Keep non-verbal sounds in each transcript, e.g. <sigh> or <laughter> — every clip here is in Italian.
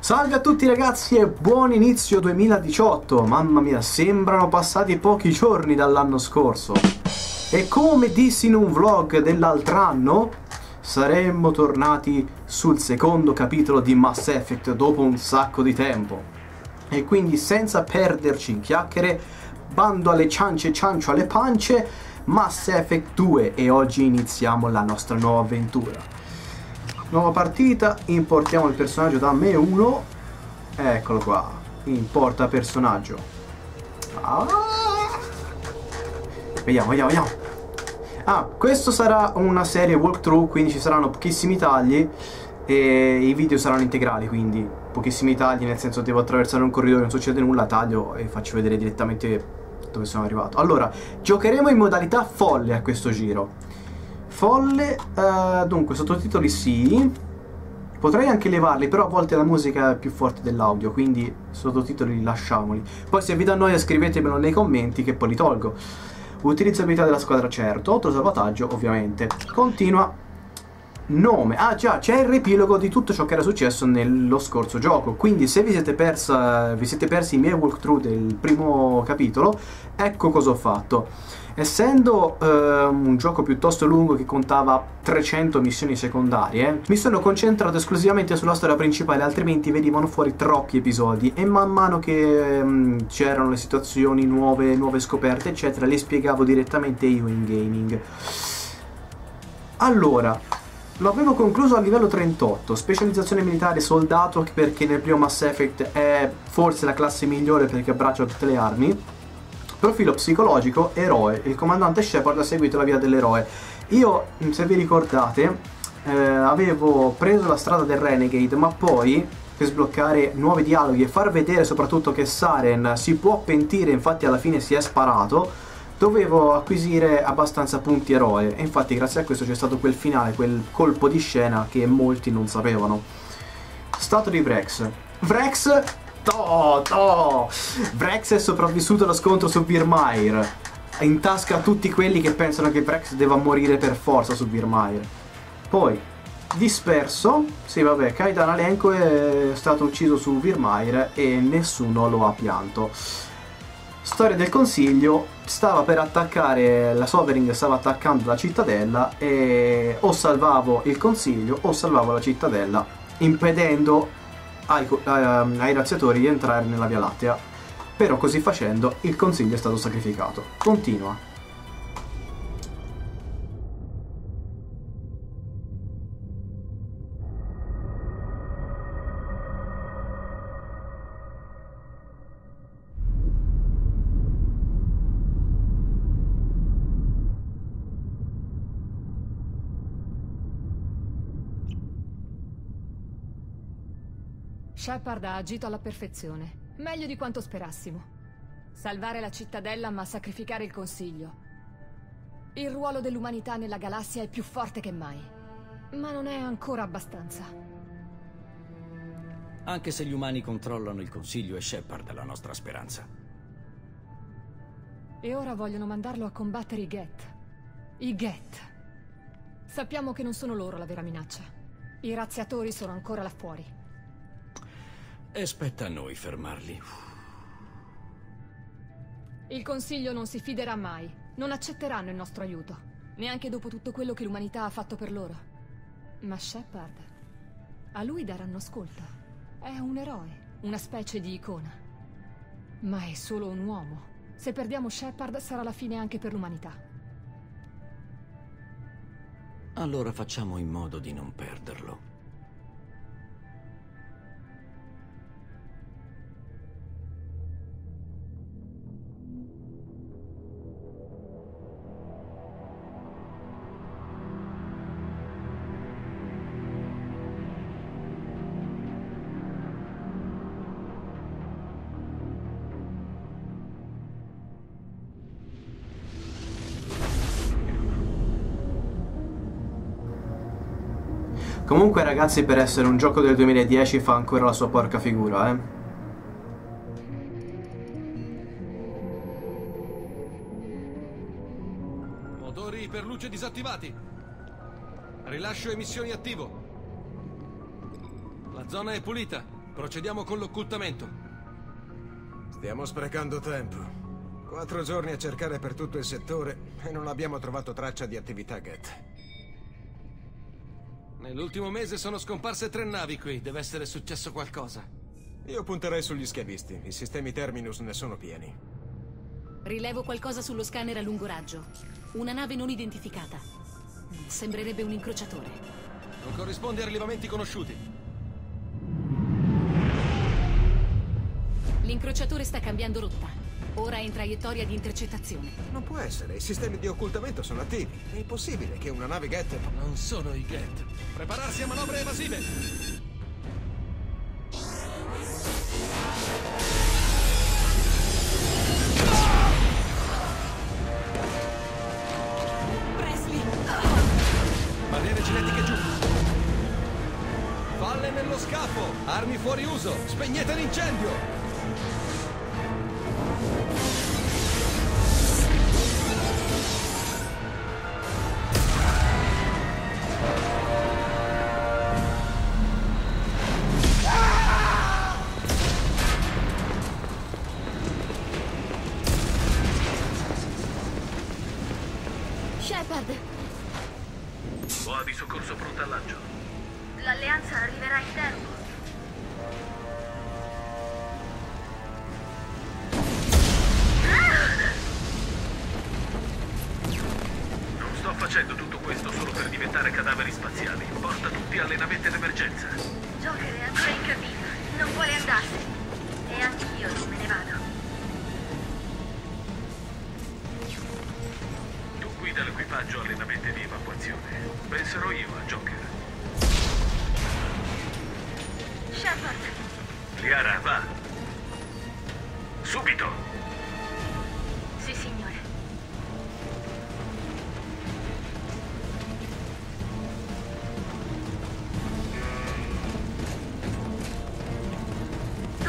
Salve a tutti ragazzi e buon inizio 2018. Mamma mia, sembrano passati pochi giorni dall'anno scorso. E come dissi in un vlog dell'altro anno, saremmo tornati sul secondo capitolo di Mass Effect dopo un sacco di tempo. E quindi senza perderci in chiacchiere, bando alle ciance ciancio alle pance, Mass Effect 2 e oggi iniziamo la nostra nuova avventura. Nuova partita, importiamo il personaggio da me 1. Eccolo qua. Importa personaggio. Ah. Vediamo, vediamo, vediamo. Ah, questo sarà una serie walkthrough, quindi ci saranno pochissimi tagli e i video saranno integrali, quindi pochissimi tagli, nel senso devo attraversare un corridoio, non succede nulla, taglio e faccio vedere direttamente dove sono arrivato. Allora, giocheremo in modalità folle a questo giro. Folle, uh, dunque sottotitoli sì, potrei anche levarli, però a volte la musica è più forte dell'audio, quindi sottotitoli lasciamoli. Poi se vi dà noia scrivetemelo nei commenti che poi li tolgo. Utilizzabilità della squadra certo, autosalvataggio ovviamente. Continua. Nome. Ah già, c'è il riepilogo di tutto ciò che era successo nello scorso gioco, quindi se vi siete, persa, vi siete persi i miei walkthrough del primo capitolo, ecco cosa ho fatto. Essendo uh, un gioco piuttosto lungo che contava 300 missioni secondarie, mi sono concentrato esclusivamente sulla storia principale, altrimenti venivano fuori troppi episodi. E man mano che um, c'erano le situazioni nuove, nuove scoperte, eccetera, le spiegavo direttamente io in gaming. Allora, lo avevo concluso a livello 38, specializzazione militare soldato perché nel primo Mass Effect è forse la classe migliore perché abbraccia tutte le armi Profilo psicologico, eroe. Il comandante Shepard ha seguito la via dell'eroe. Io, se vi ricordate, eh, avevo preso la strada del Renegade, ma poi per sbloccare nuovi dialoghi e far vedere soprattutto che Saren si può pentire, infatti alla fine si è sparato, dovevo acquisire abbastanza punti eroe e infatti grazie a questo c'è stato quel finale, quel colpo di scena che molti non sapevano. Stato di Vrex. Vrex To, to! Vrex è sopravvissuto allo scontro su Virmire. In tasca a tutti quelli che pensano che Vrex debba morire per forza su Virmire. Poi, disperso, sì vabbè, Kaidan Alenko è stato ucciso su Virmire e nessuno lo ha pianto. Storia del consiglio, stava per attaccare, la Sovereign stava attaccando la cittadella e o salvavo il consiglio o salvavo la cittadella impedendo ai, ehm, ai razziatori di entrare nella Via Lattea. Però così facendo il consiglio è stato sacrificato. Continua. Shepard ha agito alla perfezione, meglio di quanto sperassimo. Salvare la cittadella ma sacrificare il Consiglio. Il ruolo dell'umanità nella galassia è più forte che mai, ma non è ancora abbastanza. Anche se gli umani controllano il Consiglio e Shepard è la nostra speranza. E ora vogliono mandarlo a combattere i Geth. I Geth. Sappiamo che non sono loro la vera minaccia. I razziatori sono ancora là fuori. E spetta a noi fermarli. Il Consiglio non si fiderà mai. Non accetteranno il nostro aiuto. Neanche dopo tutto quello che l'umanità ha fatto per loro. Ma Shepard... A lui daranno ascolto. È un eroe, una specie di icona. Ma è solo un uomo. Se perdiamo Shepard sarà la fine anche per l'umanità. Allora facciamo in modo di non perderlo. Comunque ragazzi per essere un gioco del 2010 fa ancora la sua porca figura, eh. Motori per luce disattivati. Rilascio emissioni attivo. La zona è pulita. Procediamo con l'occultamento. Stiamo sprecando tempo. Quattro giorni a cercare per tutto il settore e non abbiamo trovato traccia di attività Get. Nell'ultimo mese sono scomparse tre navi qui. Deve essere successo qualcosa. Io punterei sugli schiavisti. I sistemi Terminus ne sono pieni. Rilevo qualcosa sullo scanner a lungo raggio. Una nave non identificata. Sembrerebbe un incrociatore. Non corrisponde a rilevamenti conosciuti. L'incrociatore sta cambiando rotta. Ora è in traiettoria di intercettazione. Non può essere, i sistemi di occultamento sono attivi. È impossibile che una nave Get... Non sono i Get. Prepararsi a manovre evasive! Presley! Barriere genetiche giù! Falle nello scafo! Armi fuori uso! Spegnete l'incendio!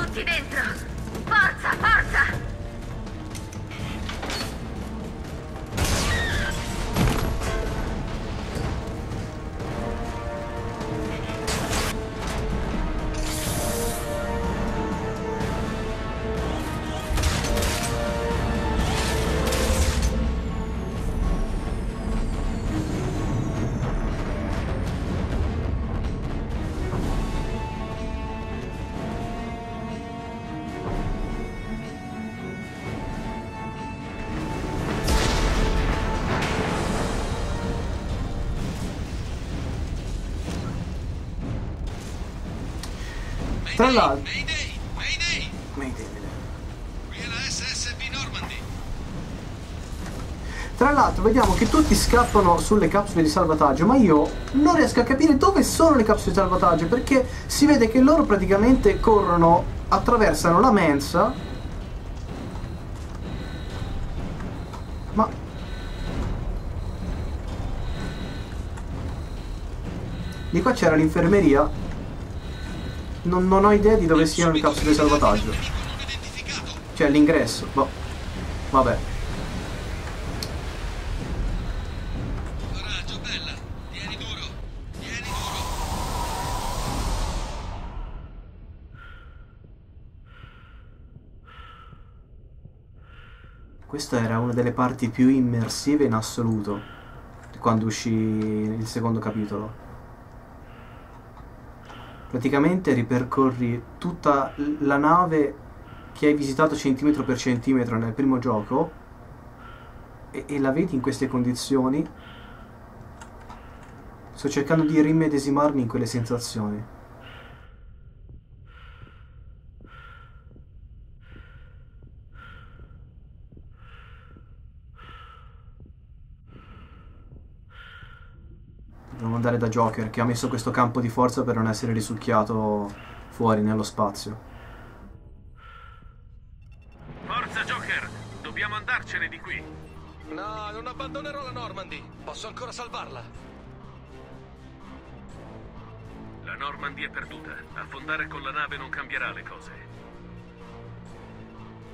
Tutti dentro! Forza, forza! Tra l'altro... Mayday! Mayday! Mayday. Qui è la SSB Normandy. Tra l'altro vediamo che tutti scappano sulle capsule di salvataggio, ma io non riesco a capire dove sono le capsule di salvataggio perché si vede che loro praticamente corrono, attraversano la mensa. Ma... Di qua c'era l'infermeria. Non, non ho idea di dove siano le capsule di salvataggio. Cioè l'ingresso. Boh. Vabbè. Coraggio, bella. Tieni duro. Tieni duro. Questa era una delle parti più immersive in assoluto quando uscì il secondo capitolo. Praticamente ripercorri tutta la nave che hai visitato centimetro per centimetro nel primo gioco e, e la vedi in queste condizioni. Sto cercando di rimmedesimarmi in quelle sensazioni. Devo andare da Joker che ha messo questo campo di forza per non essere risucchiato fuori nello spazio. Forza, Joker! Dobbiamo andarcene di qui. No, non abbandonerò la Normandy. Posso ancora salvarla. La Normandy è perduta. Affondare con la nave non cambierà le cose.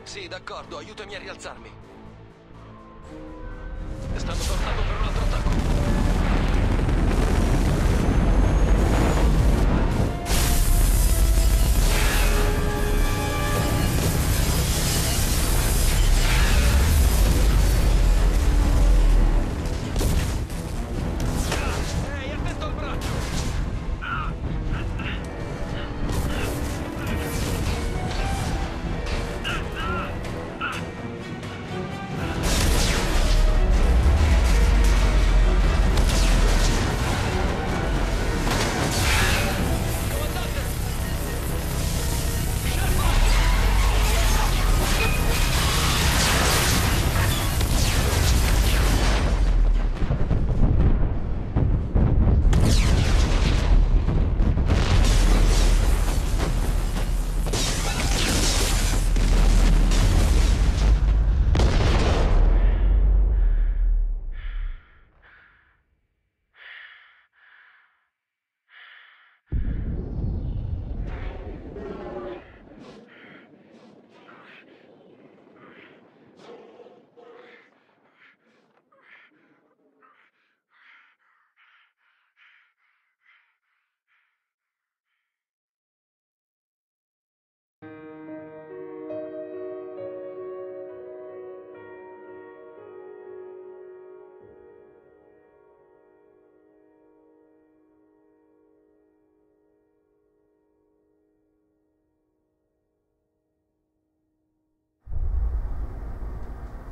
Sì, d'accordo, aiutami a rialzarmi. Stanno tornando per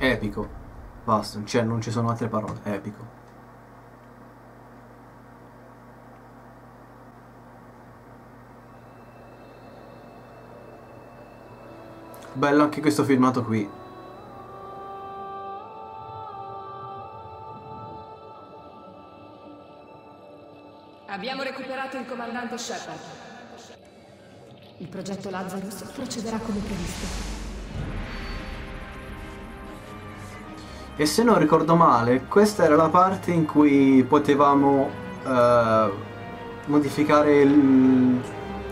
Epico. Basta, cioè non ci sono altre parole. Epico. Bello anche questo filmato qui. Abbiamo recuperato il comandante Shepard. Il progetto Lazarus procederà come previsto. E se non ricordo male, questa era la parte in cui potevamo eh, modificare il-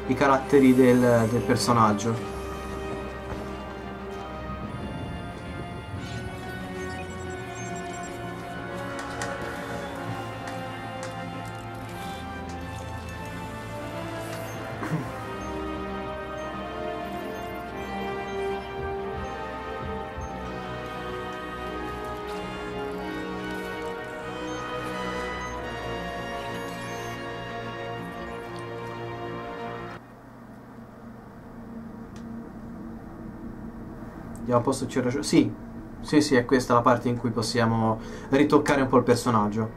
i caratteri del, del personaggio. Andiamo a posto c'è ragione. Sì, sì, sì, è questa la parte in cui possiamo ritoccare un po' il personaggio.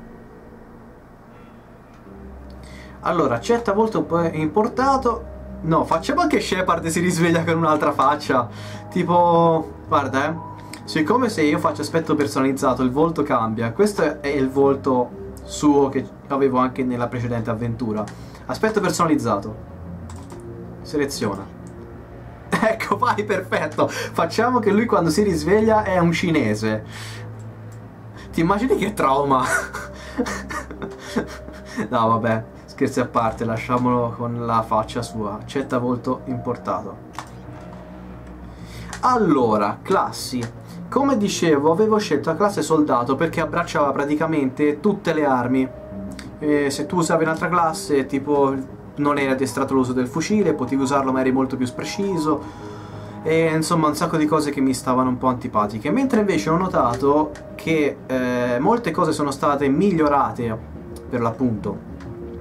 Allora, certa volta un po' importato. No, facciamo anche Shepard si risveglia con un'altra faccia. Tipo, guarda, eh. Siccome se io faccio aspetto personalizzato il volto cambia. Questo è il volto suo che avevo anche nella precedente avventura. Aspetto personalizzato. Seleziona. <laughs> Ecco, vai, perfetto. Facciamo che lui quando si risveglia è un cinese. Ti immagini che trauma? <laughs> no, vabbè, scherzi a parte, lasciamolo con la faccia sua. Accetta volto importato. Allora, classi. Come dicevo, avevo scelto la classe soldato perché abbracciava praticamente tutte le armi. E se tu usavi un'altra classe, tipo non eri addestrato all'uso del fucile, potevi usarlo ma eri molto più preciso. E insomma un sacco di cose che mi stavano un po' antipatiche. Mentre invece ho notato che eh, molte cose sono state migliorate, per l'appunto,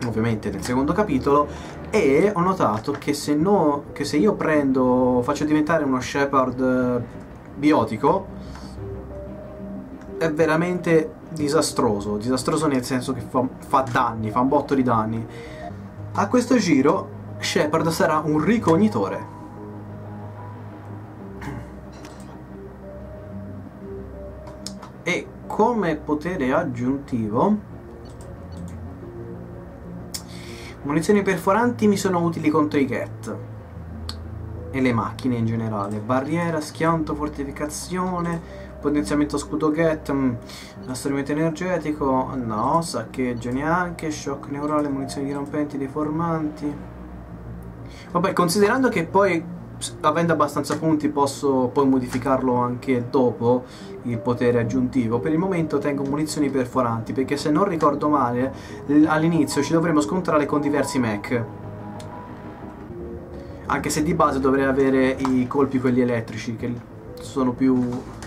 ovviamente nel secondo capitolo, e ho notato che se, no, che se io prendo, faccio diventare uno Shepard eh, biotico, è veramente disastroso. Disastroso nel senso che fa, fa danni, fa un botto di danni. A questo giro Shepard sarà un ricognitore. E come potere aggiuntivo munizioni perforanti mi sono utili contro i cat e le macchine in generale. Barriera, schianto, fortificazione, potenziamento scudo get, mm, strumento energetico, no, saccheggio neanche, shock neurale, munizioni dirompenti, deformanti. Vabbè, considerando che poi, avendo abbastanza punti, posso poi modificarlo anche dopo il potere aggiuntivo, per il momento tengo munizioni perforanti, perché se non ricordo male, all'inizio ci dovremo scontrare con diversi mech. Anche se di base dovrei avere i colpi quelli elettrici, che sono più...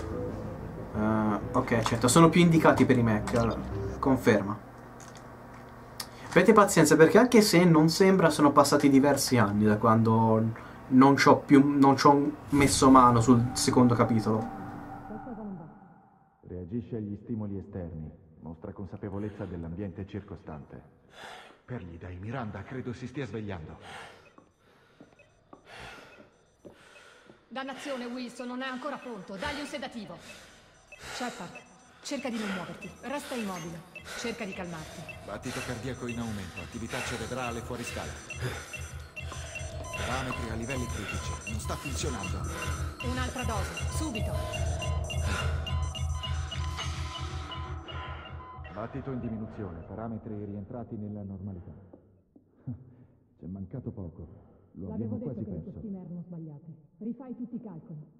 eh, ok, certo, sono più indicati per i mech, allora, conferma. Avete pazienza perché anche se non sembra sono passati diversi anni da quando non ci ho più non ci ho messo mano sul secondo capitolo. Reagisce agli stimoli esterni, mostra consapevolezza dell'ambiente circostante. Pergli dai, Miranda, credo si stia svegliando. Dannazione, Wilson, non è ancora pronto. Dagli un sedativo. Shepard, cerca di non muoverti. Resta immobile. Cerca di calmarti. Battito cardiaco in aumento, attività cerebrale fuori scala. Parametri a livelli critici, non sta funzionando. Un'altra dose, subito. Battito in diminuzione, parametri rientrati nella normalità. <laughs> C'è mancato poco. Lo abbiamo quasi perso. erano sbagliate. Rifai tutti i calcoli.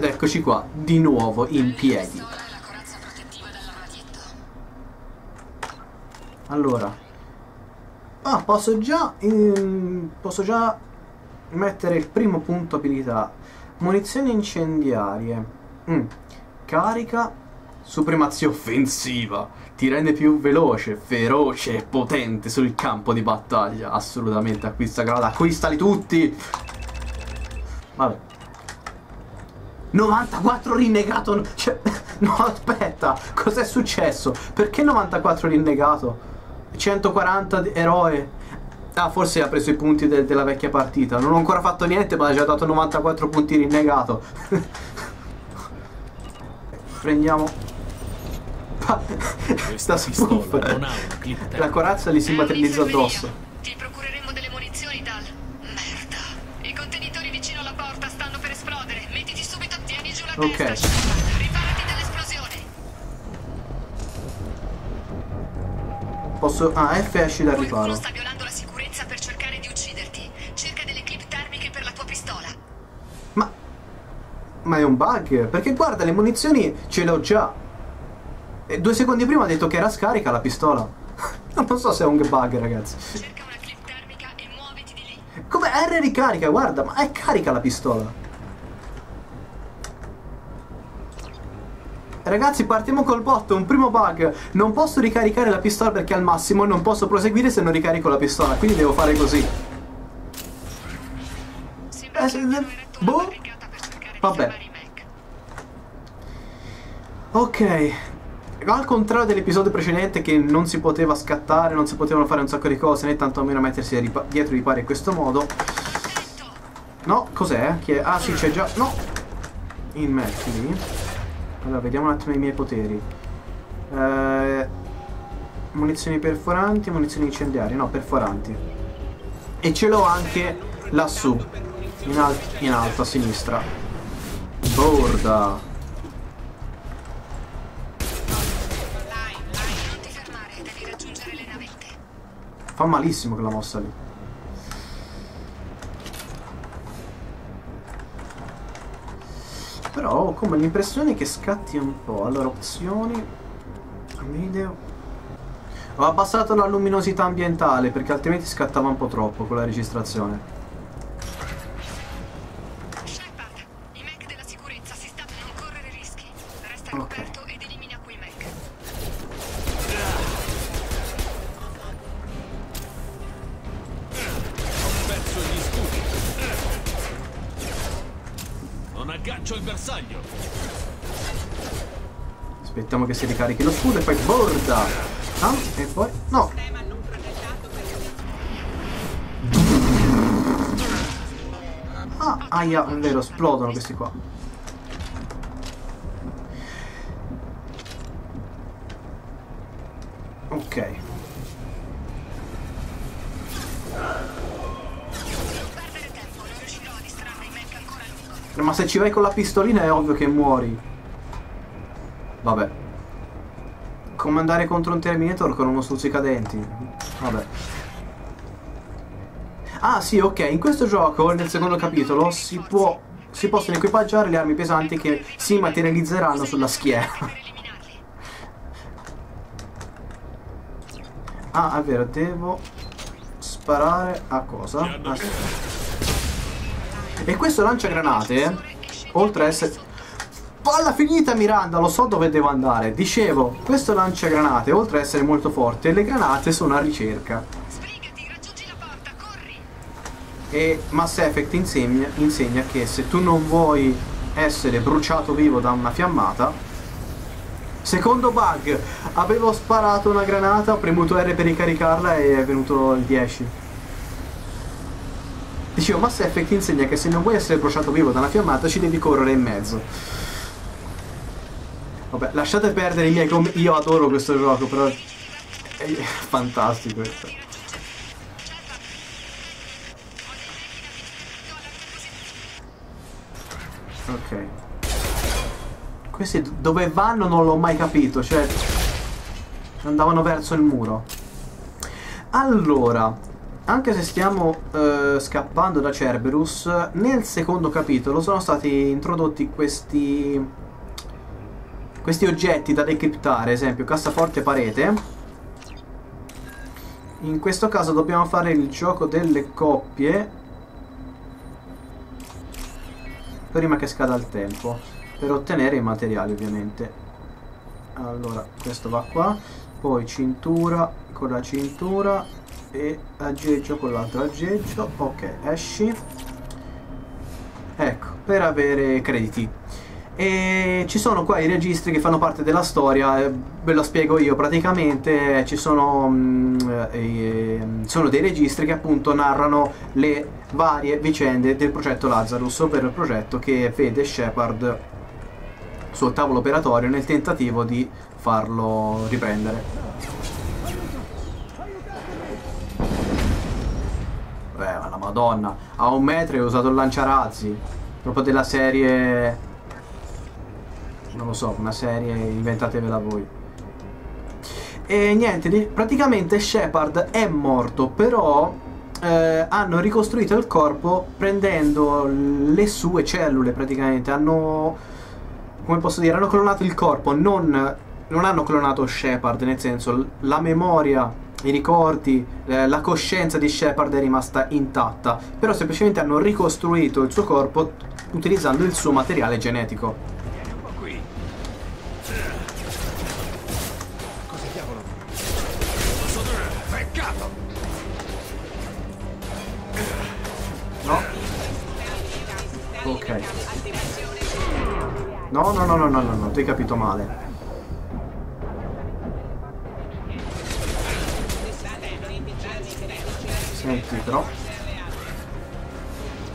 Ed eccoci qua, di nuovo in piedi. Allora. Ah, posso già... ehm, posso già mettere il primo punto abilità. Munizioni incendiarie. Mm. Carica. Supremazia offensiva. Ti rende più veloce, feroce e potente sul campo di battaglia. Assolutamente acquista grada. Acquistali tutti! Vabbè. 94 rinnegato. Cioè, <laughs> no, aspetta. Cos'è successo? Perché 94 rinnegato? 140 di- eroe. Ah, forse ha preso i punti de- della vecchia partita. Non ho ancora fatto niente, ma ha già dato 94 punti rinnegato. <laughs> Prendiamo. <laughs> Sta spoof. La corazza gli si materializza addosso. Ok. Posso. Ah, F esci dal riparo. sta violando la sicurezza per cercare di ucciderti. Cerca delle clip termiche per la tua pistola. Ma. Ma è un bug? Perché guarda, le munizioni ce le ho già. E due secondi prima ha detto che era scarica la pistola. <laughs> non so se è un bug, ragazzi. Cerca una clip termica e muoviti di lì. Come R ricarica, guarda, ma è carica la pistola. Ragazzi, partiamo col botto, un primo bug. Non posso ricaricare la pistola perché al massimo non posso proseguire se non ricarico la pistola, quindi devo fare così. Eh, boh. di Vabbè. Ok. Al contrario dell'episodio precedente che non si poteva scattare, non si potevano fare un sacco di cose, né tantomeno mettersi dietro i pari in questo modo. No, cos'è? Ah sì, c'è già... No! Immettili. Allora, vediamo un attimo i miei poteri. Eh, munizioni perforanti, munizioni incendiarie. No, perforanti. E ce l'ho anche lassù, in, al- in alto a sinistra. Borda. Fa malissimo quella mossa lì. Però ho come l'impressione che scatti un po'. Allora, opzioni. Video. Ho abbassato la luminosità ambientale perché altrimenti scattava un po' troppo con la registrazione. Si ricarichi lo scudo e poi borda. Ah, e poi... No. Ah, aia, è vero, esplodono questi qua. Ok. Ma se ci vai con la pistolina è ovvio che muori. Vabbè. Comandare contro un Terminator con uno stuzzicadenti. Vabbè. Ah sì, ok, in questo gioco, nel secondo capitolo, si può... Si possono equipaggiare le armi pesanti che si materializzeranno sulla schiena. Ah, è vero, devo sparare a cosa? Ah, sì. E questo lanciagranate, oltre a essere... Palla finita Miranda, lo so dove devo andare. Dicevo, questo lanciagranate, oltre a essere molto forte, le granate sono a ricerca. Sbrigati, raggiungi la porta, corri! E Mass Effect insegna, insegna che se tu non vuoi essere bruciato vivo da una fiammata... Secondo bug, avevo sparato una granata, ho premuto R per ricaricarla e è venuto il 10. Dicevo, Mass Effect insegna che se non vuoi essere bruciato vivo da una fiammata ci devi correre in mezzo. Vabbè, lasciate perdere i miei com- Io adoro questo gioco, però... È fantastico questo. Ok. Questi dove vanno non l'ho mai capito, cioè... Andavano verso il muro. Allora... anche se stiamo eh, scappando da Cerberus, nel secondo capitolo sono stati introdotti questi questi oggetti da decriptare, esempio cassaforte parete. In questo caso dobbiamo fare il gioco delle coppie prima che scada il tempo per ottenere i materiali ovviamente. Allora, questo va qua, poi cintura con la cintura e aggeggio con l'altro aggeggio. Ok, esci. Ecco, per avere crediti. E ci sono qua i registri che fanno parte della storia, eh, ve lo spiego io praticamente, ci sono, mh, eh, sono dei registri che appunto narrano le varie vicende del progetto Lazarus, ovvero il progetto che vede Shepard sul tavolo operatorio nel tentativo di farlo riprendere. Beh, la madonna, a un metro hai usato il lanciarazzi, proprio della serie non lo so, una serie inventatevela voi. E niente, praticamente Shepard è morto, però eh, hanno ricostruito il corpo prendendo le sue cellule praticamente, hanno, come posso dire, hanno clonato il corpo, non, non hanno clonato Shepard, nel senso la memoria, i ricordi, eh, la coscienza di Shepard è rimasta intatta, però semplicemente hanno ricostruito il suo corpo utilizzando il suo materiale genetico. No, no, no, no, no, no, no, ti hai capito male. Senti, però.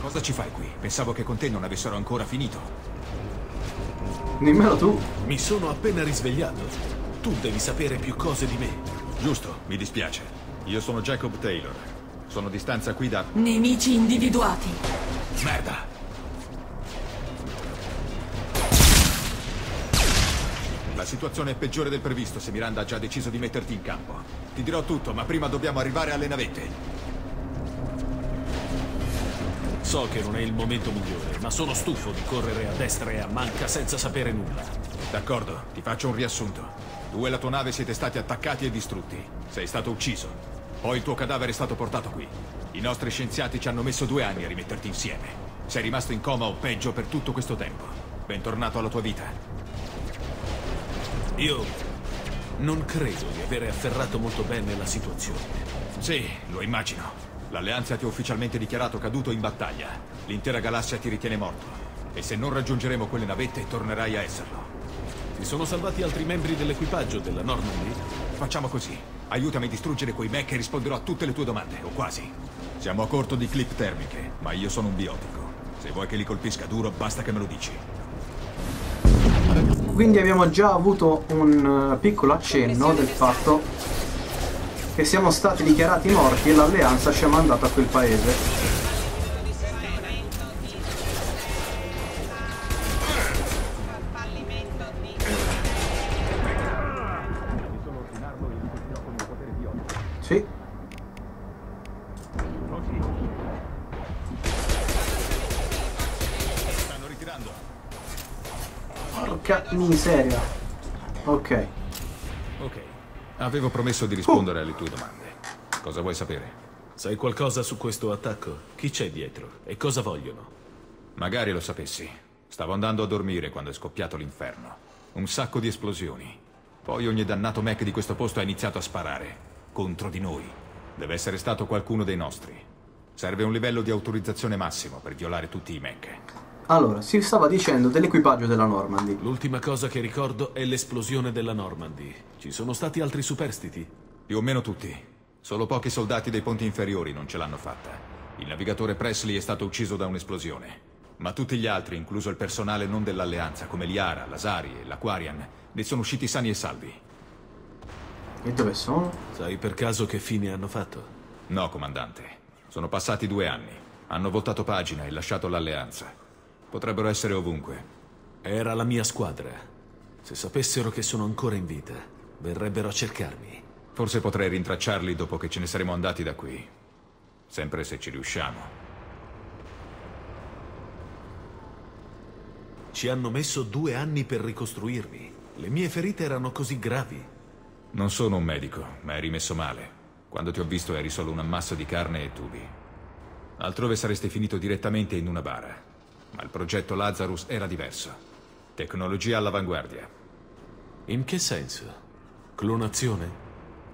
Cosa ci fai qui? Pensavo che con te non avessero ancora finito. Dimmelo tu. Mi sono appena risvegliato. Tu devi sapere più cose di me. Giusto, mi dispiace. Io sono Jacob Taylor. Sono di stanza qui da... Nemici individuati. Merda! Situazione è peggiore del previsto se Miranda ha già deciso di metterti in campo. Ti dirò tutto, ma prima dobbiamo arrivare alle navette. So che non è il momento migliore, ma sono stufo di correre a destra e a manca senza sapere nulla. D'accordo, ti faccio un riassunto. Tu e la tua nave siete stati attaccati e distrutti. Sei stato ucciso. Poi il tuo cadavere è stato portato qui. I nostri scienziati ci hanno messo due anni a rimetterti insieme. Sei rimasto in coma o peggio per tutto questo tempo. Bentornato alla tua vita. Io non credo di avere afferrato molto bene la situazione. Sì, lo immagino. L'Alleanza ti ha ufficialmente dichiarato caduto in battaglia. L'intera galassia ti ritiene morto. E se non raggiungeremo quelle navette, tornerai a esserlo. Si sono salvati altri membri dell'equipaggio della Normandy? Facciamo così. Aiutami a distruggere quei mech e risponderò a tutte le tue domande, o quasi. Siamo a corto di clip termiche, ma io sono un biotico. Se vuoi che li colpisca duro, basta che me lo dici quindi abbiamo già avuto un eh, piccolo accenno del fatto che siamo stati dichiarati morti e l'alleanza ci ha mandato a quel paese. Avevo promesso di rispondere alle tue domande. Cosa vuoi sapere? Sai qualcosa su questo attacco? Chi c'è dietro? E cosa vogliono? Magari lo sapessi. Stavo andando a dormire quando è scoppiato l'inferno. Un sacco di esplosioni. Poi ogni dannato mech di questo posto ha iniziato a sparare. Contro di noi. Deve essere stato qualcuno dei nostri. Serve un livello di autorizzazione massimo per violare tutti i mech. Allora, si stava dicendo dell'equipaggio della Normandy. L'ultima cosa che ricordo è l'esplosione della Normandy. Ci sono stati altri superstiti? Più o meno tutti. Solo pochi soldati dei ponti inferiori non ce l'hanno fatta. Il navigatore Presley è stato ucciso da un'esplosione. Ma tutti gli altri, incluso il personale non dell'Alleanza, come Liara, Lasari e l'Aquarian, ne sono usciti sani e salvi. E dove sono? Sai per caso che fine hanno fatto? No, comandante. Sono passati due anni. Hanno voltato pagina e lasciato l'Alleanza. Potrebbero essere ovunque. Era la mia squadra. Se sapessero che sono ancora in vita, verrebbero a cercarmi. Forse potrei rintracciarli dopo che ce ne saremo andati da qui. sempre se ci riusciamo. Ci hanno messo due anni per ricostruirmi. Le mie ferite erano così gravi. Non sono un medico, ma eri messo male. Quando ti ho visto eri solo un ammasso di carne e tubi. Altrove saresti finito direttamente in una bara. Ma il progetto Lazarus era diverso. Tecnologia all'avanguardia. In che senso? Clonazione?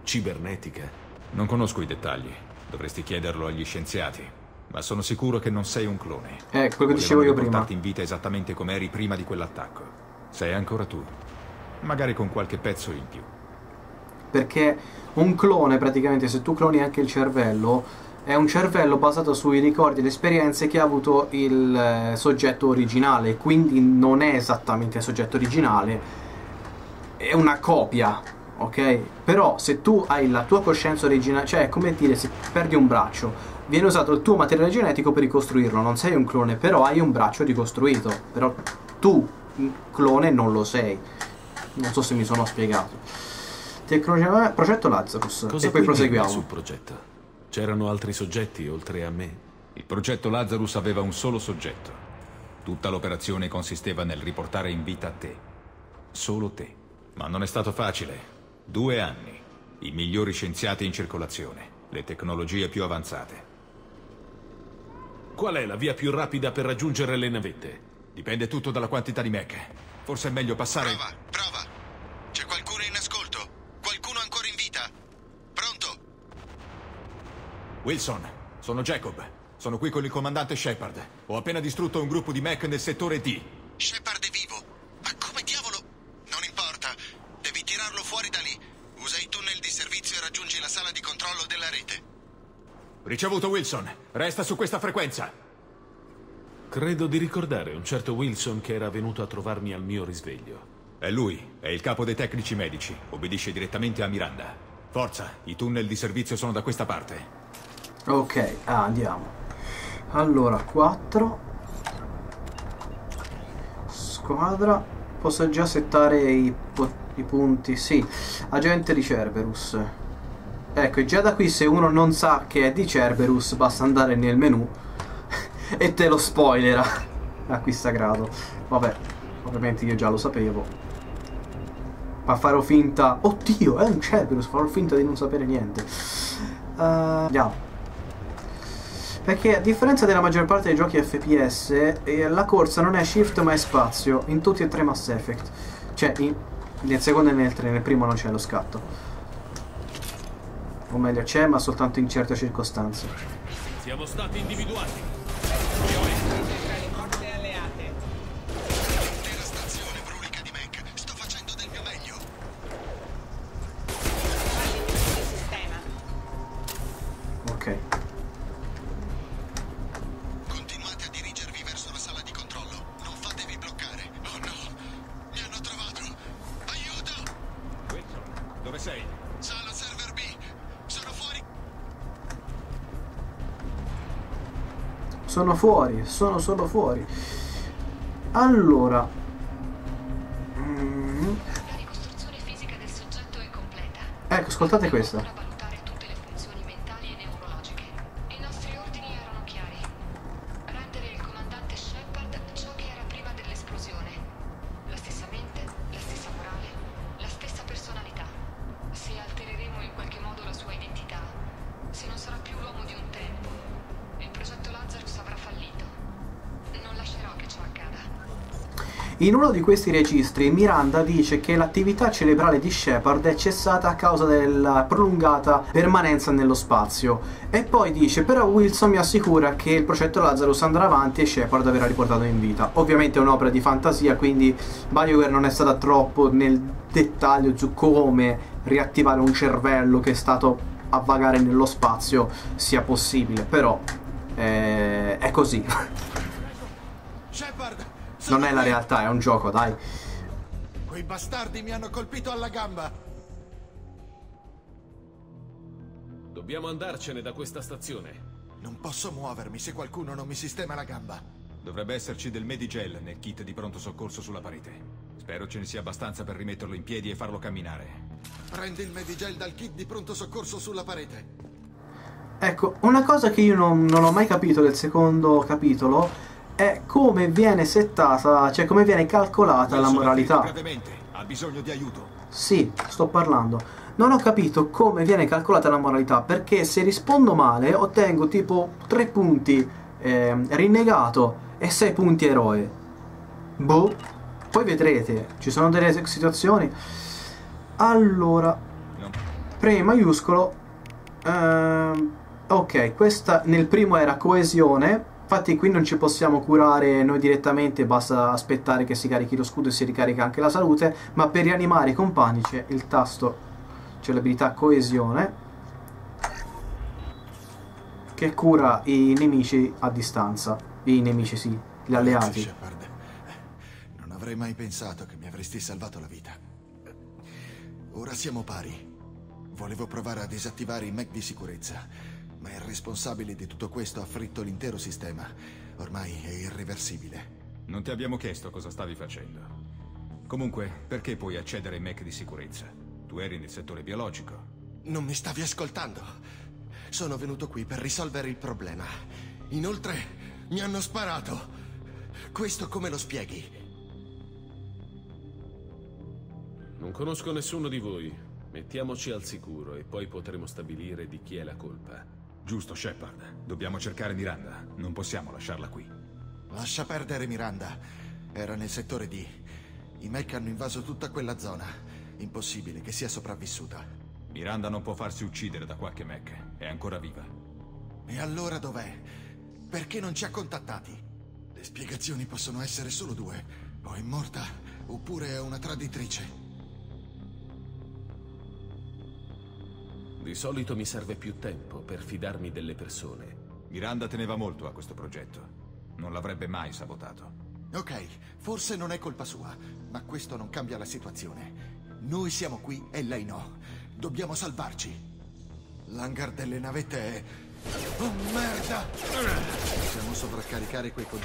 Cibernetica? Non conosco i dettagli. Dovresti chiederlo agli scienziati. Ma sono sicuro che non sei un clone. Eh, quello che dicevo io prima. portarti in vita esattamente come eri prima di quell'attacco. Sei ancora tu. Magari con qualche pezzo in più. Perché un clone, praticamente, se tu cloni anche il cervello, è un cervello basato sui ricordi e le esperienze che ha avuto il eh, soggetto originale. Quindi non è esattamente il soggetto originale, è una copia. Ok? Però se tu hai la tua coscienza originale, cioè è come dire se perdi un braccio, viene usato il tuo materiale genetico per ricostruirlo. Non sei un clone, però hai un braccio ricostruito. Però tu, clone, non lo sei. Non so se mi sono spiegato. Tecnologia, progetto Lazarus. Cosa e poi proseguiamo. sul progetto? C'erano altri soggetti oltre a me? Il progetto Lazarus aveva un solo soggetto. Tutta l'operazione consisteva nel riportare in vita te. Solo te. Ma non è stato facile. Due anni. I migliori scienziati in circolazione. Le tecnologie più avanzate. Qual è la via più rapida per raggiungere le navette? Dipende tutto dalla quantità di mech. Forse è meglio passare... Prova, prova. Wilson, sono Jacob. Sono qui con il comandante Shepard. Ho appena distrutto un gruppo di mech nel settore D. Shepard è vivo. Ma come diavolo? Non importa. Devi tirarlo fuori da lì. Usa i tunnel di servizio e raggiungi la sala di controllo della rete. Ricevuto Wilson. Resta su questa frequenza. Credo di ricordare un certo Wilson che era venuto a trovarmi al mio risveglio. È lui, è il capo dei tecnici medici. Obbedisce direttamente a Miranda. Forza, i tunnel di servizio sono da questa parte. Ok, ah, andiamo. Allora, 4. Squadra. Posso già settare i, i punti? Sì. Agente di Cerberus. Ecco, già da qui se uno non sa che è di Cerberus, basta andare nel menu <laughs> e te lo spoilera. <laughs> Acquista grado. Vabbè, ovviamente io già lo sapevo. Ma farò finta... Oddio, è un Cerberus, farò finta di non sapere niente. Uh, andiamo. Perché a differenza della maggior parte dei giochi FPS, eh, la corsa non è shift ma è spazio, in tutti e tre Mass Effect. Cioè, in- nel secondo e nel 3, nel primo non c'è lo scatto. O meglio c'è, ma soltanto in certe circostanze. Siamo stati individuati. Fuori, sono solo fuori. Allora. Mm. La ricostruzione fisica del soggetto è completa. Ecco, ascoltate questa. In uno di questi registri Miranda dice che l'attività cerebrale di Shepard è cessata a causa della prolungata permanenza nello spazio. E poi dice però Wilson mi assicura che il progetto Lazarus andrà avanti e Shepard verrà riportato in vita. Ovviamente è un'opera di fantasia, quindi BioWare non è stata troppo nel dettaglio su come riattivare un cervello che è stato a vagare nello spazio sia possibile, però eh, è così. Shepard! Non è la realtà, è un gioco, dai. Quei bastardi mi hanno colpito alla gamba. Dobbiamo andarcene da questa stazione. Non posso muovermi se qualcuno non mi sistema la gamba. Dovrebbe esserci del Medigel nel kit di pronto soccorso sulla parete. Spero ce ne sia abbastanza per rimetterlo in piedi e farlo camminare. Prendi il Medigel dal kit di pronto soccorso sulla parete. Ecco, una cosa che io non, non ho mai capito del secondo capitolo è come viene settata, cioè come viene calcolata la moralità. Ha bisogno di aiuto. Sì, sto parlando. Non ho capito come viene calcolata la moralità, perché se rispondo male ottengo tipo 3 punti eh, rinnegato e 6 punti eroe. Boh, poi vedrete, ci sono delle situazioni. Allora, premi maiuscolo. ehm, ok, questa nel primo era coesione. Infatti qui non ci possiamo curare noi direttamente, basta aspettare che si carichi lo scudo e si ricarica anche la salute, ma per rianimare i compagni c'è il tasto, c'è l'abilità coesione, che cura i nemici a distanza, i nemici sì, gli alleati. Shepard, non avrei mai pensato che mi avresti salvato la vita. Ora siamo pari. Volevo provare a disattivare i mech di sicurezza, ma il responsabile di tutto questo ha fritto l'intero sistema. Ormai è irreversibile. Non ti abbiamo chiesto cosa stavi facendo. Comunque, perché puoi accedere ai mech di sicurezza? Tu eri nel settore biologico. Non mi stavi ascoltando. Sono venuto qui per risolvere il problema. Inoltre, mi hanno sparato. Questo come lo spieghi? Non conosco nessuno di voi. Mettiamoci al sicuro e poi potremo stabilire di chi è la colpa. Giusto, Shepard. Dobbiamo cercare Miranda. Non possiamo lasciarla qui. Lascia perdere Miranda. Era nel settore D. I mech hanno invaso tutta quella zona. Impossibile che sia sopravvissuta. Miranda non può farsi uccidere da qualche mech. È ancora viva. E allora dov'è? Perché non ci ha contattati? Le spiegazioni possono essere solo due. O è morta, oppure è una traditrice. Di solito mi serve più tempo per fidarmi delle persone. Miranda teneva molto a questo progetto. Non l'avrebbe mai sabotato. Ok, forse non è colpa sua, ma questo non cambia la situazione. Noi siamo qui e lei no. Dobbiamo salvarci. L'hangar delle navette è... Oh merda! Possiamo sovraccaricare quei con...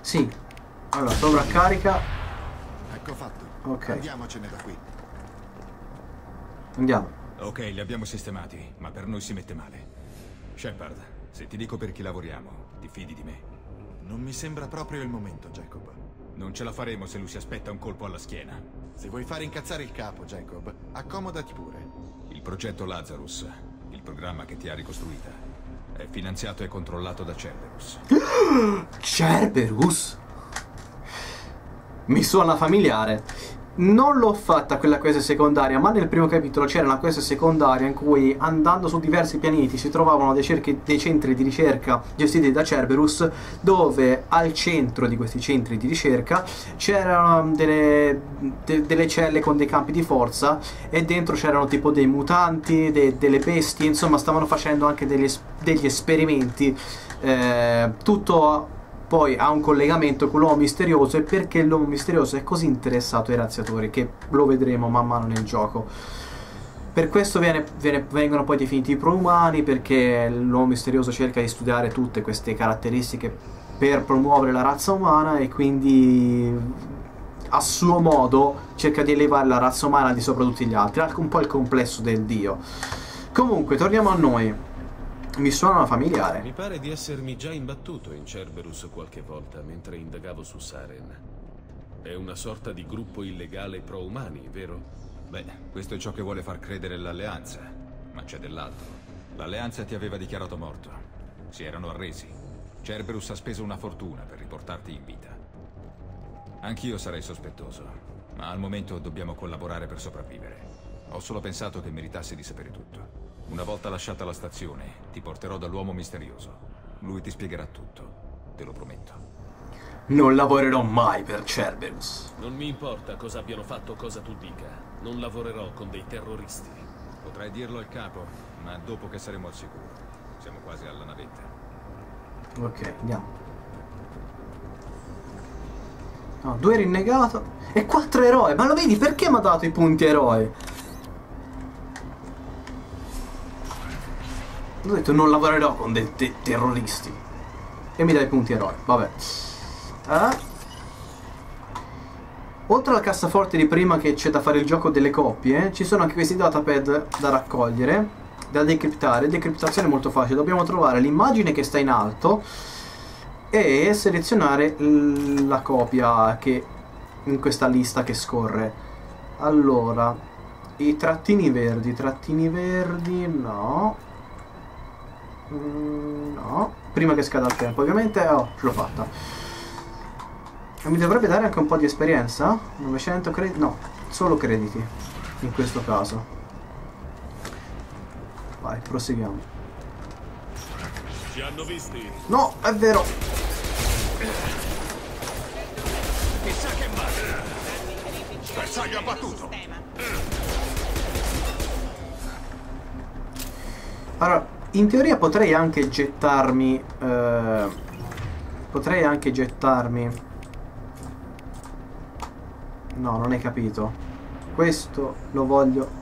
Sì, allora sovraccarica, Ecco fatto. Ok. Andiamocene da qui. andiamo. Ok, li abbiamo sistemati, ma per noi si mette male. Shepard, se ti dico per chi lavoriamo, ti fidi di me. Non mi sembra proprio il momento, Jacob. Non ce la faremo se lui si aspetta un colpo alla schiena. Se vuoi fare incazzare il capo, Jacob, accomodati pure. Il progetto Lazarus, il programma che ti ha ricostruita, è finanziato e controllato da Cerberus. <gasps> Cerberus? Mi suona familiare. Non l'ho fatta quella quest secondaria, ma nel primo capitolo c'era una quest secondaria in cui andando su diversi pianeti si trovavano dei, cerchi- dei centri di ricerca gestiti da Cerberus, dove al centro di questi centri di ricerca c'erano delle, de- delle celle con dei campi di forza e dentro c'erano tipo dei mutanti, de- delle bestie, insomma stavano facendo anche degli, degli esperimenti. eh, tutto poi ha un collegamento con l'uomo misterioso e perché l'uomo misterioso è così interessato ai razziatori che lo vedremo man mano nel gioco. Per questo viene- viene- vengono poi definiti i proumani perché l'uomo misterioso cerca di studiare tutte queste caratteristiche per promuovere la razza umana e quindi a suo modo cerca di elevare la razza umana di sopra tutti gli altri, un po' il complesso del dio. Comunque, torniamo a noi. Mi suonano familiare. Mi pare di essermi già imbattuto in Cerberus qualche volta mentre indagavo su Saren. È una sorta di gruppo illegale pro-umani, vero? Beh, questo è ciò che vuole far credere l'Alleanza. Ma c'è dell'altro. L'Alleanza ti aveva dichiarato morto. Si erano arresi. Cerberus ha speso una fortuna per riportarti in vita. Anch'io sarei sospettoso, ma al momento dobbiamo collaborare per sopravvivere. Ho solo pensato che meritassi di sapere tutto. Una volta lasciata la stazione, ti porterò dall'uomo misterioso. Lui ti spiegherà tutto, te lo prometto. Non lavorerò mai per Cerberus. Non mi importa cosa abbiano fatto o cosa tu dica. Non lavorerò con dei terroristi. Potrei dirlo al capo, ma dopo che saremo al sicuro. Siamo quasi alla navetta. Ok, andiamo. No, due rinnegato e quattro eroi. Ma lo vedi perché mi ha dato i punti eroi? Ho detto non lavorerò con dei te- terroristi. E mi dai punti eroi. Vabbè. Eh? Oltre alla cassaforte di prima che c'è da fare il gioco delle coppie, ci sono anche questi datapad da raccogliere. da decriptare. Decriptazione è molto facile. Dobbiamo trovare l'immagine che sta in alto e selezionare la copia che in questa lista che scorre. Allora, i trattini verdi, trattini verdi, no. Mm, no. Prima che scada il tempo, ovviamente. Oh, ce l'ho fatta. E Mi dovrebbe dare anche un po' di esperienza? 900 crediti? No, solo crediti in questo caso. Vai, proseguiamo. Ci hanno visti. No, è vero. Chissà che male. Bersaglio abbattuto. Allora, in teoria potrei anche gettarmi... eh, potrei anche gettarmi... No, non hai capito. Questo lo voglio...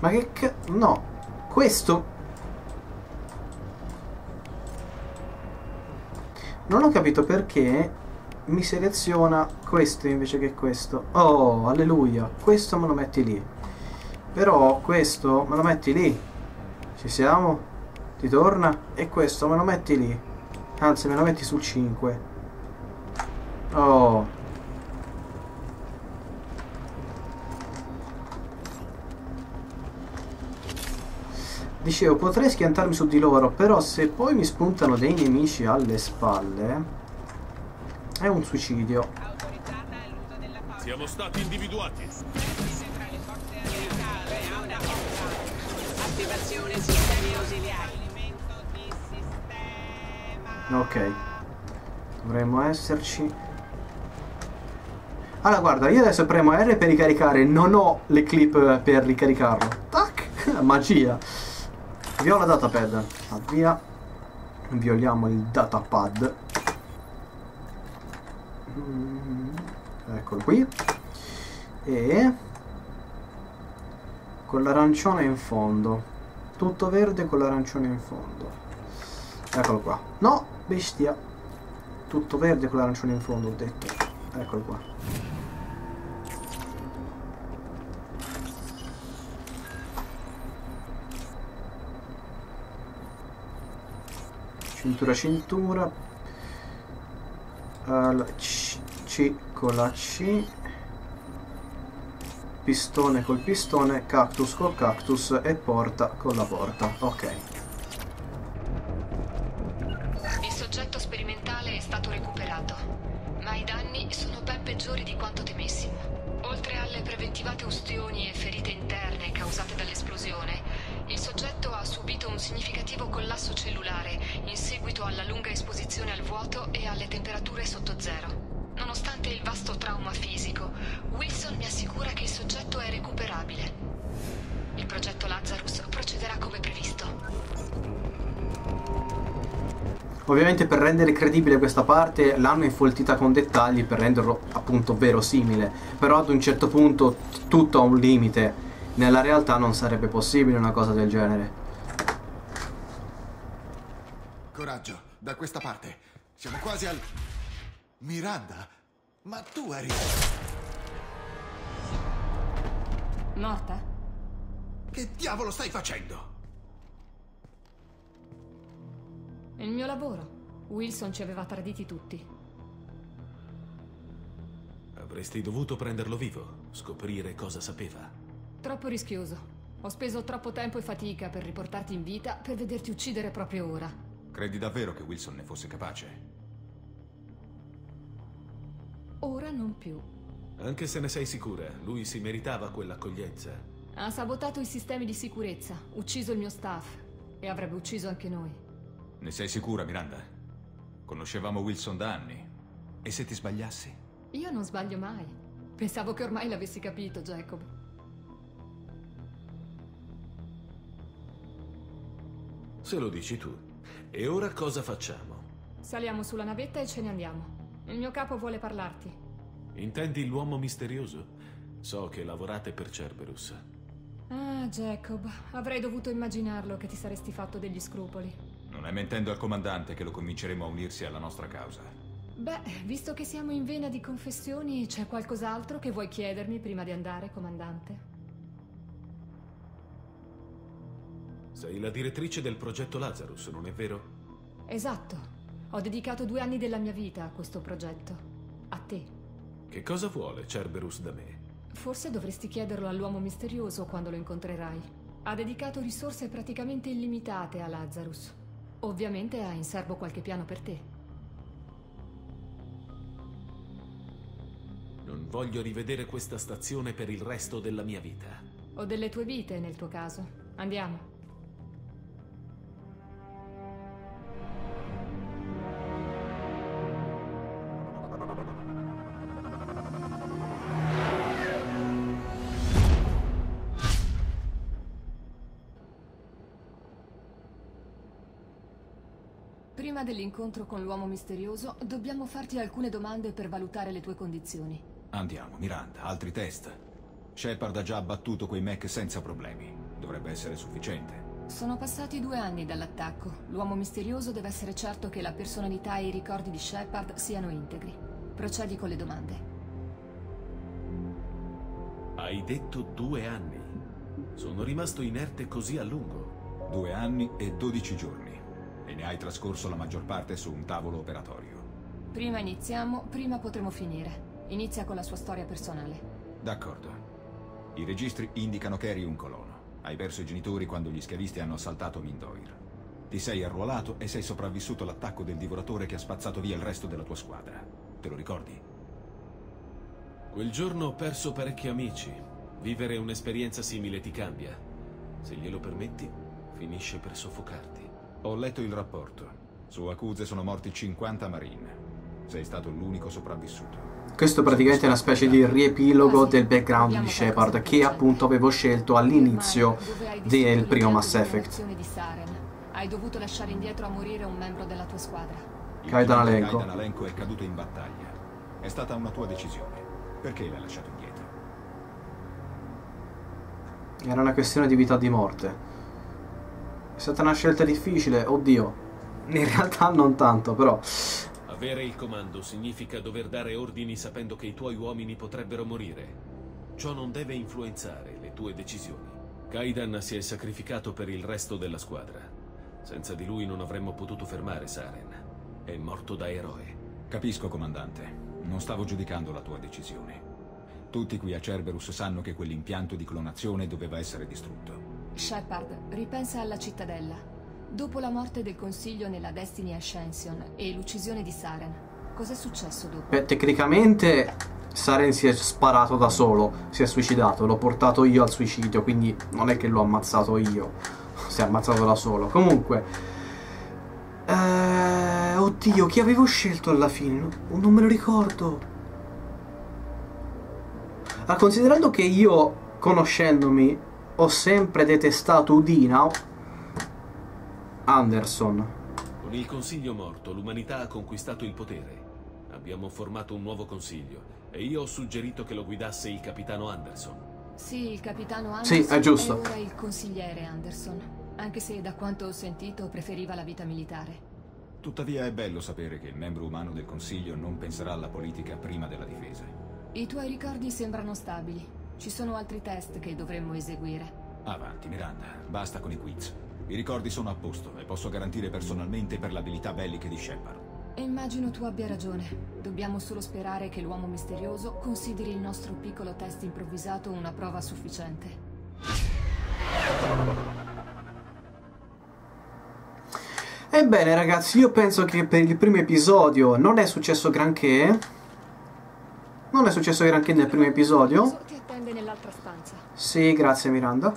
Ma che ca... No. Questo... Non ho capito perché mi seleziona questo invece che questo. Oh, alleluia. Questo me lo metti lì. Però questo me lo metti lì. Ci siamo? Ti torna? E questo me lo metti lì. Anzi, me lo metti sul 5. Oh. Dicevo, potrei schiantarmi su di loro, però se poi mi spuntano dei nemici alle spalle... È un suicidio. Siamo stati individuati. Attivazione sistemi ausiliari. Ok. Dovremmo esserci. Allora, guarda, io adesso premo R per ricaricare. Non ho le clip per ricaricarlo. Tac! <laughs> Magia. Viola datapad. Avvia. Violiamo il datapad. Mm, Eccolo qui. E... Con l'arancione in fondo. Tutto verde con l'arancione in fondo. Eccolo qua. No, bestia. Tutto verde con l'arancione in fondo, ho detto. Eccolo qua. Cintura cintura. Alla C, con la C. Pistone col pistone, cactus col cactus e porta con la porta. Ok. Il soggetto sperimentale è stato recuperato, ma i danni sono ben peggiori di quanto temessimo. Oltre alle preventivate ustioni e ferite interne causate dall'esplosione, il soggetto ha subito un significativo collasso cellulare in seguito alla lunga esposizione al vuoto e alle temperature sotto zero. Nonostante il vasto trauma fisico, Wilson mi assicura che il soggetto è recuperabile. Il progetto Lazarus procederà come previsto. Ovviamente per rendere credibile questa parte l'hanno infoltita con dettagli per renderlo appunto verosimile, però ad un certo punto tutto ha un limite. Nella realtà non sarebbe possibile una cosa del genere. Coraggio, da questa parte. Siamo quasi al... Miranda? Ma tu eri... Morta? Che diavolo stai facendo? È il mio lavoro. Wilson ci aveva traditi tutti. Avresti dovuto prenderlo vivo, scoprire cosa sapeva. Troppo rischioso. Ho speso troppo tempo e fatica per riportarti in vita per vederti uccidere proprio ora. Credi davvero che Wilson ne fosse capace? Ora non più. Anche se ne sei sicura, lui si meritava quell'accoglienza. Ha sabotato i sistemi di sicurezza, ucciso il mio staff e avrebbe ucciso anche noi. Ne sei sicura, Miranda? Conoscevamo Wilson da anni. E se ti sbagliassi? Io non sbaglio mai. Pensavo che ormai l'avessi capito, Jacob. Se lo dici tu. E ora cosa facciamo? Saliamo sulla navetta e ce ne andiamo. Il mio capo vuole parlarti. Intendi l'uomo misterioso? So che lavorate per Cerberus. Ah, Jacob, avrei dovuto immaginarlo che ti saresti fatto degli scrupoli. Non è mentendo al comandante che lo convinceremo a unirsi alla nostra causa. Beh, visto che siamo in vena di confessioni, c'è qualcos'altro che vuoi chiedermi prima di andare, comandante? Sei la direttrice del progetto Lazarus, non è vero? Esatto. Ho dedicato due anni della mia vita a questo progetto. A te. Che cosa vuole Cerberus da me? Forse dovresti chiederlo all'uomo misterioso quando lo incontrerai. Ha dedicato risorse praticamente illimitate a Lazarus. Ovviamente ha in serbo qualche piano per te. Non voglio rivedere questa stazione per il resto della mia vita. O delle tue vite, nel tuo caso. Andiamo. Prima dell'incontro con l'uomo misterioso, dobbiamo farti alcune domande per valutare le tue condizioni. Andiamo, Miranda, altri test. Shepard ha già abbattuto quei mech senza problemi. Dovrebbe essere sufficiente. Sono passati due anni dall'attacco. L'uomo misterioso deve essere certo che la personalità e i ricordi di Shepard siano integri. Procedi con le domande. Hai detto due anni. Sono rimasto inerte così a lungo. Due anni e dodici giorni. E ne hai trascorso la maggior parte su un tavolo operatorio. Prima iniziamo, prima potremo finire. Inizia con la sua storia personale. D'accordo. I registri indicano che eri un colono. Hai perso i genitori quando gli schiavisti hanno assaltato Mindoir. Ti sei arruolato e sei sopravvissuto all'attacco del divoratore che ha spazzato via il resto della tua squadra. Te lo ricordi? Quel giorno ho perso parecchi amici. Vivere un'esperienza simile ti cambia. Se glielo permetti, finisce per soffocarti. Ho letto il rapporto. Su accuse sono morti 50 marine. Sei stato l'unico sopravvissuto. Questo praticamente è una specie di riepilogo del background di Shepard che appunto avevo scelto all'inizio del primo Mass Effect. Hai dovuto lasciare indietro a morire un membro della tua squadra. Kaidan Alenko. Kaidan Alenko è caduto in battaglia. È stata una tua decisione. Perché l'hai lasciato indietro? Era una questione di vita o di morte. È stata una scelta difficile, oddio. In realtà non tanto, però. Avere il comando significa dover dare ordini sapendo che i tuoi uomini potrebbero morire. Ciò non deve influenzare le tue decisioni. Kaidan si è sacrificato per il resto della squadra. Senza di lui non avremmo potuto fermare Saren. È morto da eroe. Capisco, comandante. Non stavo giudicando la tua decisione. Tutti qui a Cerberus sanno che quell'impianto di clonazione doveva essere distrutto. Shepard, ripensa alla cittadella. Dopo la morte del Consiglio nella Destiny Ascension e l'uccisione di Saren, cos'è successo dopo? Beh, tecnicamente Saren si è sparato da solo, si è suicidato, l'ho portato io al suicidio, quindi non è che l'ho ammazzato io, si è ammazzato da solo. Comunque, eh, oddio, chi avevo scelto alla fine? Non, me lo ricordo. Ma considerando che io, conoscendomi, ho sempre detestato Udina, Anderson. Con il Consiglio morto, l'umanità ha conquistato il potere. Abbiamo formato un nuovo Consiglio e io ho suggerito che lo guidasse il capitano Anderson. Sì, il capitano Anderson Sì, è giusto. ora il consigliere Anderson, anche se da quanto ho sentito preferiva la vita militare. Tuttavia è bello sapere che il membro umano del Consiglio non penserà alla politica prima della difesa. I tuoi ricordi sembrano stabili. Ci sono altri test che dovremmo eseguire. Avanti, Miranda. Basta con i quiz. I ricordi sono a posto e posso garantire personalmente per le abilità belliche di Shepard. E immagino tu abbia ragione. Dobbiamo solo sperare che l'uomo misterioso consideri il nostro piccolo test improvvisato una prova sufficiente. Ebbene ragazzi, io penso che per il primo episodio non è successo granché. Non è successo granché nel primo episodio. Attende nell'altra stanza. Sì, grazie Miranda.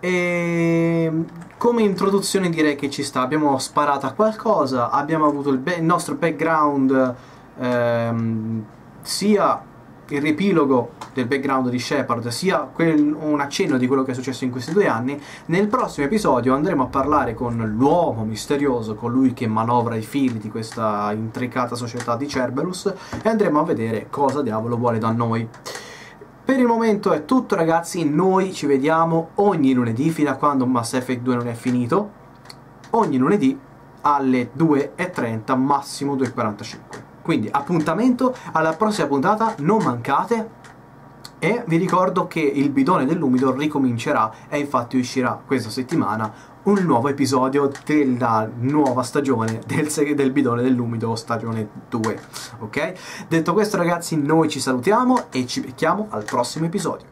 E come introduzione direi che ci sta. Abbiamo sparato a qualcosa, abbiamo avuto il, il nostro background, ehm, sia il riepilogo del background di Shepard, sia un accenno di quello che è successo in questi due anni. Nel prossimo episodio andremo a parlare con l'uomo misterioso, colui che manovra i fili di questa intricata società di Cerberus, e andremo a vedere cosa diavolo vuole da noi. Per il momento è tutto ragazzi, noi ci vediamo ogni lunedì fino a quando Mass Effect 2 non è finito, ogni lunedì alle 2.30, massimo 2.45. Quindi appuntamento alla prossima puntata, non mancate. E vi ricordo che il bidone dell'umido ricomincerà e infatti uscirà questa settimana un nuovo episodio della nuova stagione del, del bidone dell'umido stagione 2. Ok? Detto questo ragazzi noi ci salutiamo e ci becchiamo al prossimo episodio.